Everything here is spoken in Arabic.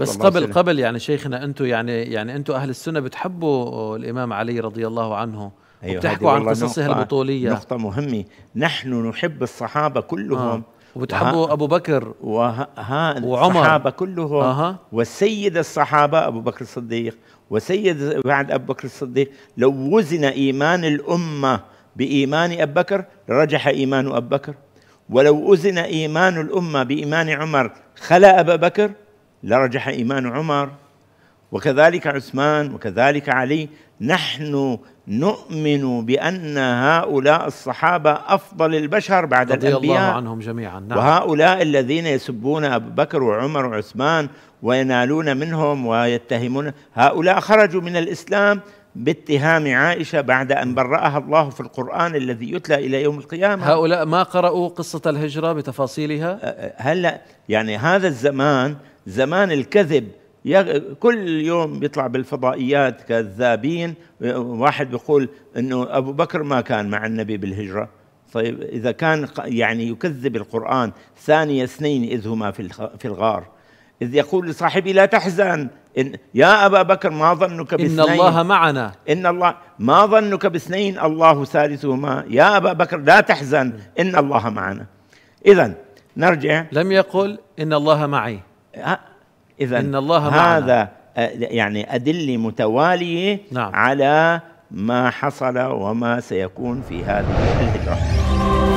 بس قبل قبل يعني شيخنا أنتم يعني يعني أنتم أهل السنة بتحبوا الإمام علي رضي الله عنه؟ أيوة وبتحكوا عن قصصه البطولية. نقطة مهمة. نحن نحب الصحابة كلهم. آه. وبتحبوا أبو بكر؟ وها وعمر؟ الصحابة كلهم. آه. والسيد الصحابة أبو بكر الصديق وسيد بعد أبو بكر الصديق. لو وزن إيمان الأمة بإيمان ابي بكر لرجح إيمان ابي بكر. ولو وزن إيمان الأمة بإيمان عمر خلأ ابا بكر لرجح إيمان عمر وكذلك عثمان وكذلك علي نحن نؤمن بأن هؤلاء الصحابة أفضل البشر بعد رضي الأنبياء الله عنهم جميعا نعم. وهؤلاء الذين يسبون أبو بكر وعمر وعثمان وينالون منهم ويتهمون هؤلاء خرجوا من الإسلام باتهام عائشة بعد أن برأها الله في القرآن الذي يتلى إلى يوم القيامة. هؤلاء ما قرأوا قصة الهجرة بتفاصيلها؟ هلا يعني هذا الزمان زمان الكذب كل يوم بيطلع بالفضائيات كذابين. واحد بيقول إنه أبو بكر ما كان مع النبي بالهجرة. طيب إذا كان يعني يكذب القرآن ثاني اثنين إذ هما في في الغار. إذ يقول لصاحبه لا تحزن. إن يا أبا بكر ما ظنك باثنين؟ ان الله معنا. إن الله ما ظنك باثنين؟ الله ثالثهما. يا أبا بكر لا تحزن. إن الله معنا. اذا نرجع. لم يقل إن الله معي. إذا إن الله هذا آه، يعني أدلة متوالية نعم. على ما حصل وما سيكون في هذه الهجرة.